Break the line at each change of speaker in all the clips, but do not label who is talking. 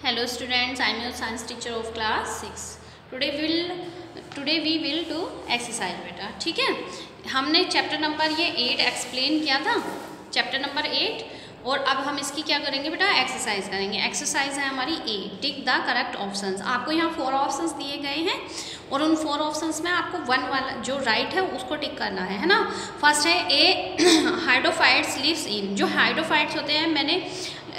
hello students i am your science teacher of class 6 today will today we will do ठीक है? हमने chapter number ये eight explain किया था chapter number eight और अब हम इसकी क्या करेंगे बेटा? एक्सरसाइज करेंगे। एक्सरसाइज है हमारी A tick the correct options आपको यहाँ फोर ऑप्शंस दिए गए हैं, और उन फोर ऑप्शंस में आपको वन वाला, जो राइट है, उसको टिक करना है है ना? फ़र्स्ट है ए हाइड्रोफाइट्स लिव्स इन जो हाइड्रोफाइट्स होते हैं, मैंने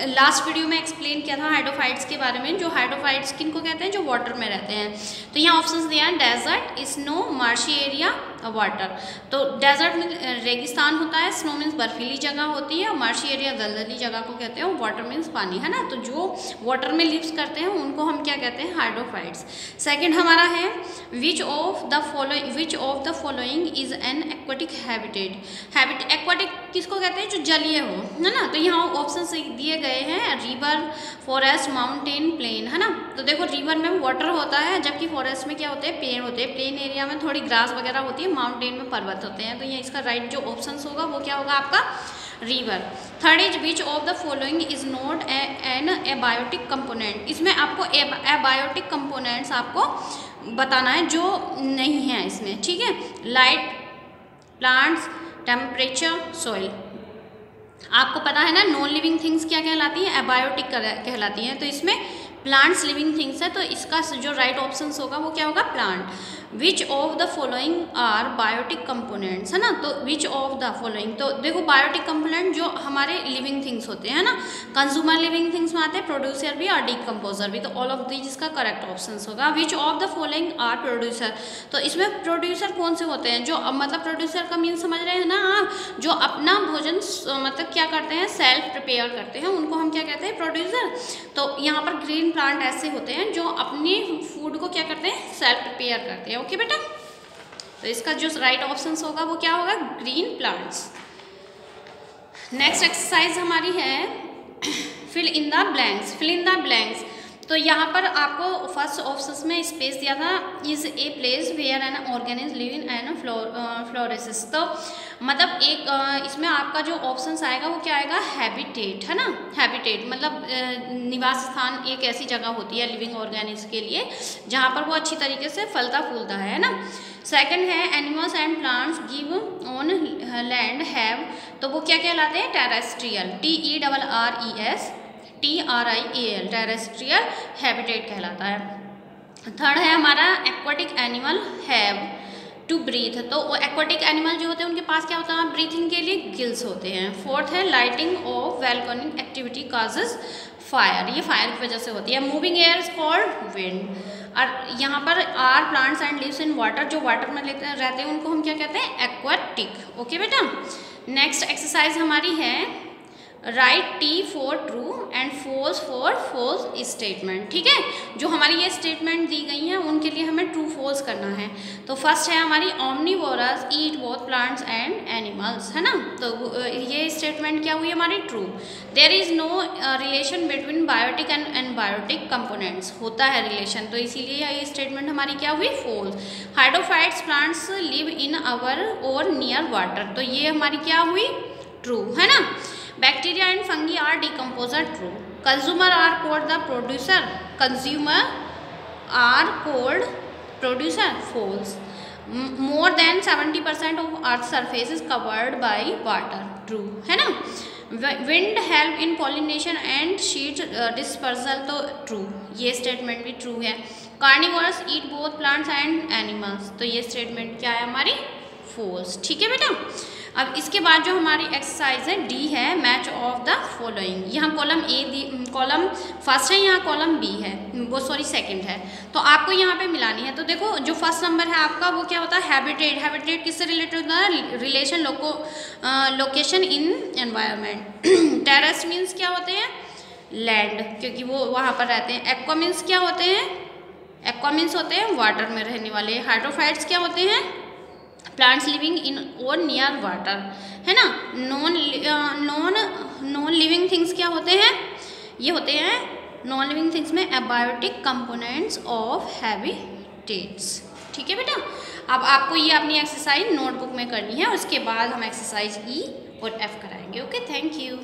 लास्ट वीडियो में एक्सप्लेन किया था हाइड्रोफाइट्स के बारे में, जो हाइड्रोफाइट्स किन को कहते हैं, जो वाटर में रहते हैं। तो यहाँ ऑप्शंस दिया है desert snow marshy area water तो डेजर्ट में रेगिस्तान होता है स्नो मीन्स बर्फीली जगह होती है, और मार्शी एरिया दलदली जगह को कहते हैं वाटर मीन्स पानी, है ना? तो जो वाटर में लिव्स करते हैं, उनको हम क्या कहते हैं? हाइड्रोफाइट्स सेकेंड हमारा है which of the following which of the following is an aquatic habitat habit aquatic किसको कहते हैं? जो जलीय हो, है ना? तो यहाँ ऑप्शन दिए गए हैं रिवर फॉरेस्ट माउंटेन प्लेन है ना? तो देखो रिवर में वाटर होता है, जबकि फॉरेस्ट में क्या होते हैं? पेड़ होते हैं। प्लेन एरिया में थोड़ी ग्रास वगैरह होती है माउंटेन में पर्वत होते हैं। तो ये इसका राइट जो ऑप्शन होगा, वो क्या होगा आपका? River third is which of the following is not an abiotic component इसमें आपको एबायोटिक कंपोनेंट्स आपको बताना है, जो नहीं है इसमें, ठीक है? लाइट प्लांट्स टेम्परेचर सॉइल आपको पता है ना नॉन लिविंग थिंग्स क्या कहलाती हैं? एबायोटिक कहलाती हैं। तो इसमें प्लांट्स लिविंग थिंग्स है तो इसका जो राइट ऑप्शन होगा, वो क्या होगा? Plant which of the following are biotic components है ना? तो विच ऑफ़ द फॉलोइंग तो देखो बायोटिक कंपोनेंट जो हमारे लिविंग थिंग्स होते हैं ना? कंज्यूमर लिविंग थिंग्स में आते हैं प्रोड्यूसर भी और डिकम्पोजर भी। तो ऑल ऑफ़ दीज इसका करेक्ट ऑप्शन होगा। Which of the following are producer तो इसमें प्रोड्यूसर कौन से होते हैं? जो मतलब प्रोड्यूसर का मीन समझ रहे हैं ना आप? जो अपना भोजन मतलब क्या करते हैं? सेल्फ प्रिपेयर करते हैं। उनको हम क्या कहते हैं? प्रोड्यूसर तो यहाँ पर ग्रीन प्लांट ऐसे होते हैं जो अपने फ़ूड को क्या करते हैं? सेल्फ प्रिपेयर करते हैं। ओके बेटा? तो इसका जो राइट ऑप्शन होगा, वो क्या होगा? ग्रीन प्लांट्स नेक्स्ट एक्सरसाइज हमारी है fill in the blanks fill in the blanks तो यहाँ पर आपको फ़र्स्ट ऑप्शन में स्पेस दिया था। Is a place where an organisms live in an फ्लोरेसिस तो मतलब एक uh, इसमें आपका जो ऑप्शन आएगा वो क्या आएगा? हैबिटेट है ना? हैबिटेट मतलब uh, निवास स्थान एक ऐसी जगह होती है लिविंग ऑर्गेनिज के लिए जहाँ पर वो अच्छी तरीके से फलता फूलता है ना? सेकंड है animals and plants give on land have तो वो क्या कहलाते हैं? Terrestrial T E double R E S T R I A L terrestrial habitat कहलाता है। थर्ड है हमारा aquatic animal have to breathe तो एक्वाटिक एनिमल जो होते हैं, उनके पास क्या होता है? ब्रीथिंग के लिए गिल्स होते हैं। फोर्थ है lighting of volcanic activity causes fire ये फायर की वजह से होती है। Moving air is called wind और यहाँ पर are plants and lives in water जो वाटर में लेते रहते हैं, उनको हम क्या कहते हैं? एक्वाटिक ओके बेटा? नेक्स्ट एक्सरसाइज हमारी है write T for true and false for false statement ठीक है? जो हमारी ये स्टेटमेंट दी गई हैं, उनके लिए हमें ट्रू फोर्स करना है। तो फ़र्स्ट है हमारी omni omnivorous eat both plants and animals है ना? तो ये स्टेटमेंट क्या हुई हमारी? True there is no relation between biotic and abiotic components होता है रिलेशन तो इसीलिए ये स्टेटमेंट हमारी क्या हुई? False hydrophytes plants live in अवर और नियर वाटर तो ये हमारी क्या हुई? ट्रू है ना? Bacteria and fungi are decomposer true. Consumer are called the producer. Consumer are called producer false. More than 70% of earth's surface is covered by water true है ना wind help in pollination and seed dispersal तो true ये statement भी true है carnivores eat both plants and animals तो ये statement क्या है हमारी फोर्स ठीक है बेटा अब इसके बाद जो हमारी एक्सरसाइज है डी है मैच ऑफ़ द फॉलोइंग यहाँ column A the column first है, यहाँ कॉलम बी है. वो सॉरी सेकंड है. तो आपको यहाँ पे मिलानी है. तो देखो, जो फ़र्स्ट नंबर है आपका, वो क्या होता है? हैबिटेट हैबिटेट किससे रिलेटेड होता है? Relation loco location in environment terrace means क्या होते हैं? लैंड क्योंकि वो वहाँ पर रहते हैं. एक्वा मीन्स क्या होते हैं? एक्वा मीन्स होते हैं वाटर में रहने वाले. हाइड्रोफाइट्स क्या होते हैं? प्लांट्स लिविंग इन और नियर वाटर, है ना? Non non non living things क्या होते हैं? ये होते हैं नॉन लिविंग थिंग्स में एबायोटिक कंपोनेंट्स ऑफ़ हैबिटेट्स ठीक है बेटा? अब आपको ये अपनी एक्सरसाइज नोटबुक में करनी है उसके बाद हम एक्सरसाइज ई और एफ़ कराएँगे। Okay, thank you.